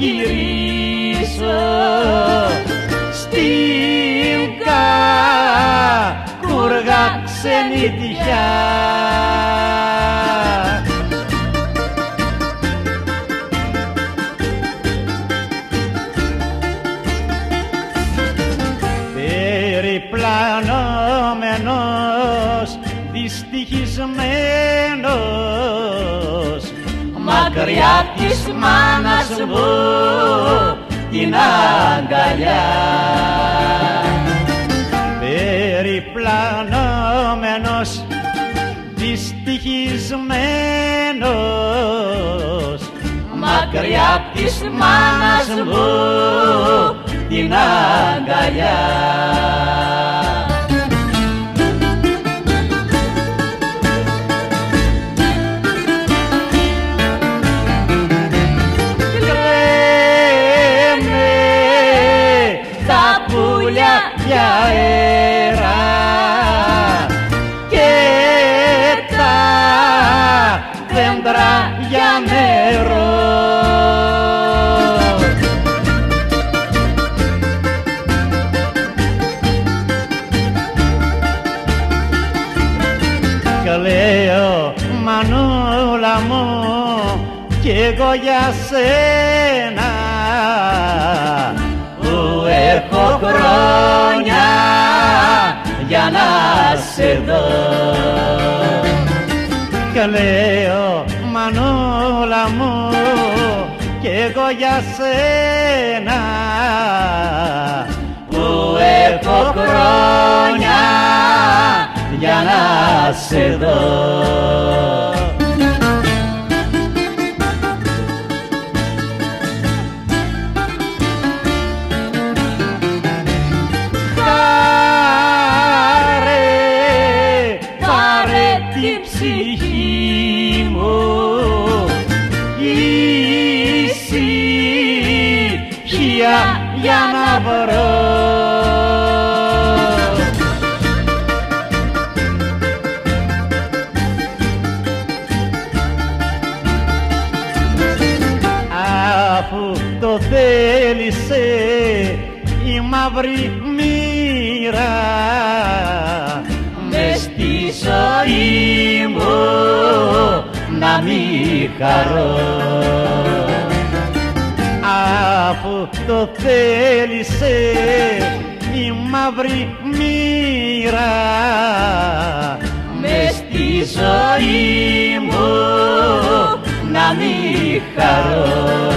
γυρίσω στην κατούργα ξενιτιά. Περιπλανόμενος, δυστυχισμένος μακριά της μάνας μου την αγκαλιά. Περιπλανόμενος δυστυχισμένος μακριά της μάνας μου την αγκαλιά αέρα και τα δέντρα για νερό. Και λέω μανούλα μου κι εγώ για σένα να σε δω και λέω μανούλα μου κι εγώ για σένα που έχω χρόνια για να σε δω για να βρω. Αφού το θέλησε η μαύρη μοίρα μες στη ζωή μου να μη χαρώ. Αφού το θέλησε η μαύρη μοίρα μες στη ζωή μου να μη χαρώ